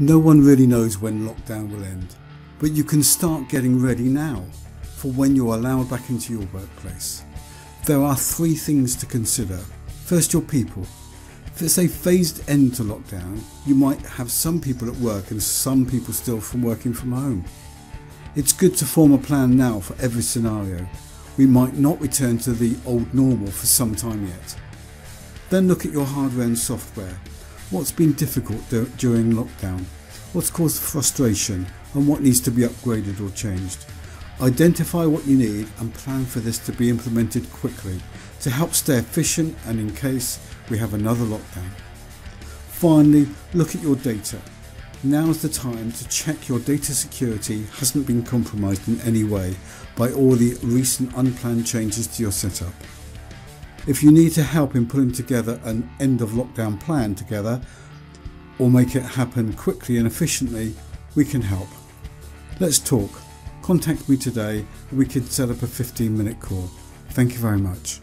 No one really knows when lockdown will end, but you can start getting ready now for when you're allowed back into your workplace. There are three things to consider. First, your people. If it's a phased end to lockdown, you might have some people at work and some people still from working from home. It's good to form a plan now for every scenario. We might not return to the old normal for some time yet. Then look at your hardware and software. What's been difficult during lockdown? What's caused frustration and what needs to be upgraded or changed? Identify what you need and plan for this to be implemented quickly to help stay efficient and in case we have another lockdown. Finally, look at your data. Now is the time to check your data security hasn't been compromised in any way by all the recent unplanned changes to your setup. If you need to help in putting together an end of lockdown plan together or make it happen quickly and efficiently, we can help. Let's talk. Contact me today we can set up a 15 minute call. Thank you very much.